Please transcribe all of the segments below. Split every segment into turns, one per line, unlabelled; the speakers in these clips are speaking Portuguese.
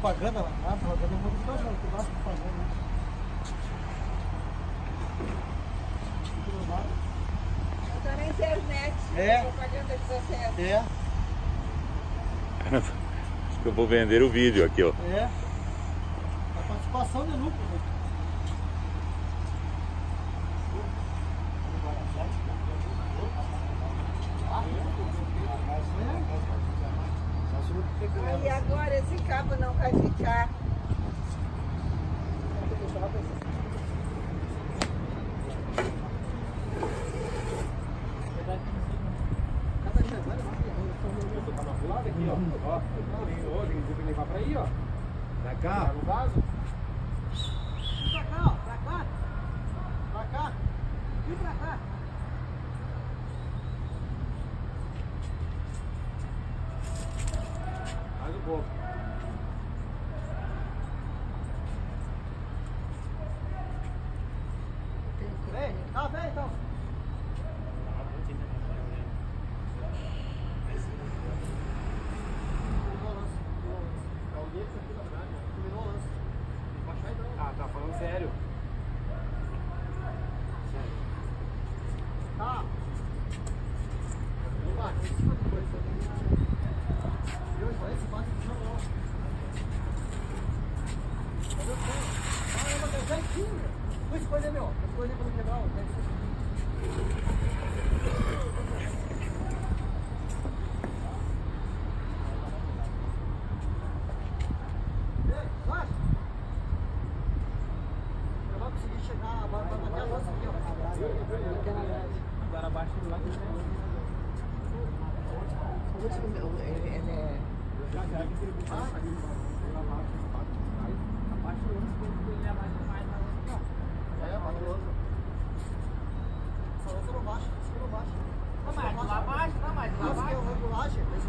Propaganda lá, ah, propaganda é muito legal, que basta propaganda.
Tá na internet.
É.
Propaganda de sucesso.
É,
Acho que eu vou vender o vídeo aqui, ó.
é. A participação de lucro. né?
Aí agora esse cabo não vai ficar.
Pra cá? No vaso? Pra cá, ó. Pra cá. Pra cá. Pra cá. Mais um pouco. Vem, tá, vem então.
Ah, tá falando sério.
Tá. Vamos lá, em cima do coisa. Viu? Isso aí, esse bate no chão, não. Cadê o chão? Caramba, tá certinho, meu. Põe esse coisa aí, meu. Esse coisa aí pra não quebrar, ó. Tá isso. Ei, vai. Eu vou conseguir chegar, vai vai bater a lança aqui, ó. Aqui na grade.
Agora abaixa ele lá que tem.
Ele, é.
Já, já, que ele puxar ali no Abaixa o lance que ele abaixa mais na outra.
É, bate a lança. Essa lança não baixa, essa aqui não baixa.
Não, mas lá abaixo, não, mas lá
Essa aqui é
abaixo.
uma regulagem, esse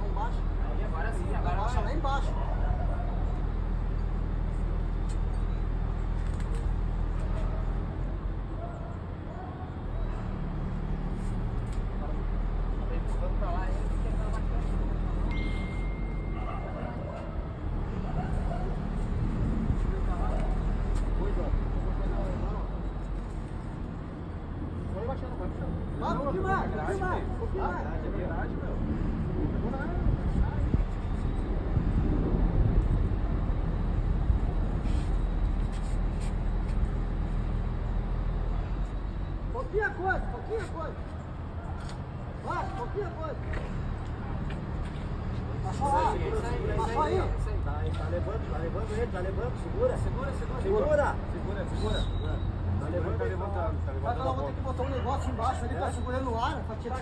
não baixa.
Aí agora sim, agora
Baixa lá
vai.
embaixo.
Tá empurrando pra lá, ele fica na baixa.
Vai baixando, vai baixando. Vai, um pouquinho mais, um pouquinho mais, um pouquinho mais.
É verdade, meu.
Pouquinha coisa, pouquinha coisa. Vai, pouquinha coisa. Passou aí, passou aí.
Tá, tá levando, tá levando ele, tá levando, segura. Segura, segura. Segura. Segura, segura. Tá levando, tá levantando, tá levantando
vai ter que botar um negócio embaixo ali pra segurar no ar, pra tirar